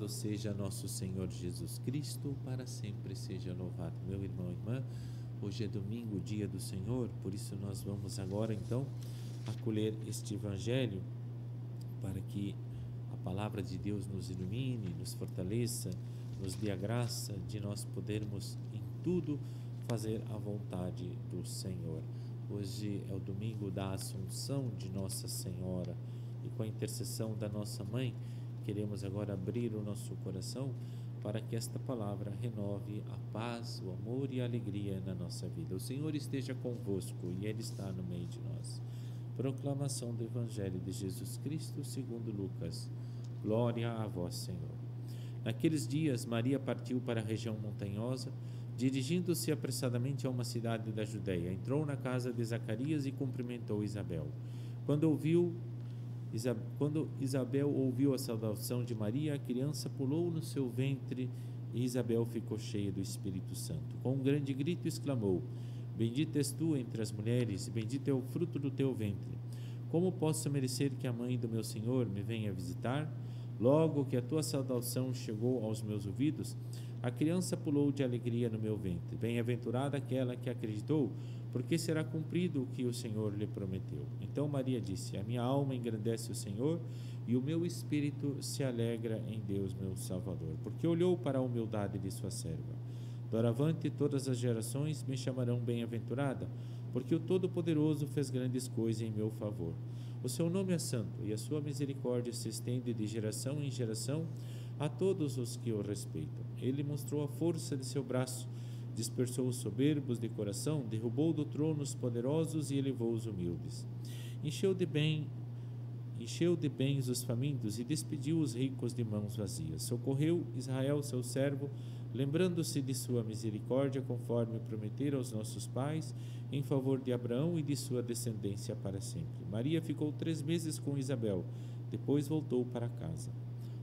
Louvado seja nosso Senhor Jesus Cristo, para sempre seja louvado. Meu irmão e irmã, hoje é domingo, dia do Senhor, por isso nós vamos agora então acolher este evangelho para que a palavra de Deus nos ilumine, nos fortaleça, nos dê a graça de nós podermos em tudo fazer a vontade do Senhor. Hoje é o domingo da Assunção de Nossa Senhora e com a intercessão da nossa mãe, queremos agora abrir o nosso coração para que esta palavra renove a paz, o amor e a alegria na nossa vida. O Senhor esteja convosco e Ele está no meio de nós. Proclamação do Evangelho de Jesus Cristo segundo Lucas. Glória a vós, Senhor. Naqueles dias, Maria partiu para a região montanhosa, dirigindo-se apressadamente a uma cidade da Judéia. Entrou na casa de Zacarias e cumprimentou Isabel. Quando ouviu quando Isabel ouviu a saudação de Maria, a criança pulou no seu ventre e Isabel ficou cheia do Espírito Santo. Com um grande grito exclamou: Bendita és tu entre as mulheres, bendito é o fruto do teu ventre. Como posso merecer que a mãe do meu Senhor me venha visitar? Logo que a tua saudação chegou aos meus ouvidos, a criança pulou de alegria no meu ventre. Bem-aventurada aquela que acreditou, porque será cumprido o que o Senhor lhe prometeu. Então Maria disse: A minha alma engrandece o Senhor, e o meu espírito se alegra em Deus, meu Salvador, porque olhou para a humildade de sua serva. Doravante todas as gerações me chamarão bem-aventurada, porque o Todo-Poderoso fez grandes coisas em meu favor. O seu nome é santo, e a sua misericórdia se estende de geração em geração a todos os que o respeitam. Ele mostrou a força de seu braço dispersou os soberbos de coração, derrubou do trono os poderosos e elevou os humildes. Encheu de bem encheu de bens os famintos e despediu os ricos de mãos vazias. Socorreu Israel, seu servo, lembrando-se de sua misericórdia, conforme prometera aos nossos pais, em favor de Abraão e de sua descendência para sempre. Maria ficou três meses com Isabel, depois voltou para casa.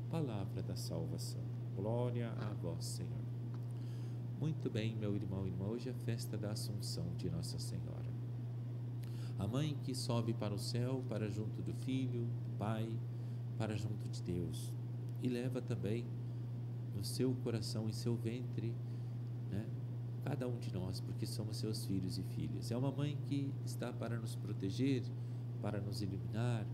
Palavra da salvação. Glória a vós, Senhor. Muito bem, meu irmão e irmã, hoje é a festa da Assunção de Nossa Senhora. A mãe que sobe para o céu, para junto do Filho, do Pai, para junto de Deus. E leva também no seu coração, em seu ventre, né, cada um de nós, porque somos seus filhos e filhas. É uma mãe que está para nos proteger, para nos iluminar,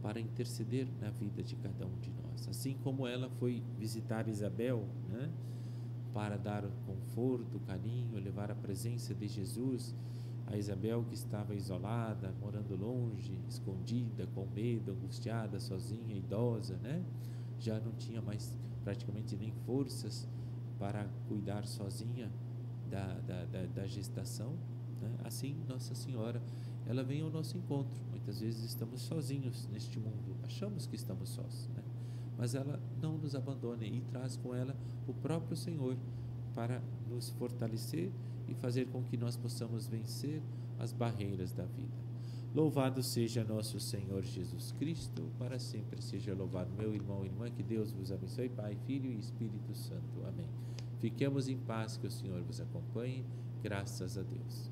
para interceder na vida de cada um de nós. Assim como ela foi visitar Isabel, né? para dar conforto, carinho, levar a presença de Jesus a Isabel que estava isolada, morando longe, escondida, com medo, angustiada, sozinha, idosa, né? Já não tinha mais praticamente nem forças para cuidar sozinha da, da, da, da gestação. Né? Assim, Nossa Senhora, ela vem ao nosso encontro. Muitas vezes estamos sozinhos neste mundo, achamos que estamos sós, né? mas ela não nos abandona e traz com ela o próprio Senhor para nos fortalecer e fazer com que nós possamos vencer as barreiras da vida. Louvado seja nosso Senhor Jesus Cristo, para sempre seja louvado. Meu irmão e irmã, que Deus vos abençoe, Pai, Filho e Espírito Santo. Amém. Fiquemos em paz, que o Senhor vos acompanhe. Graças a Deus.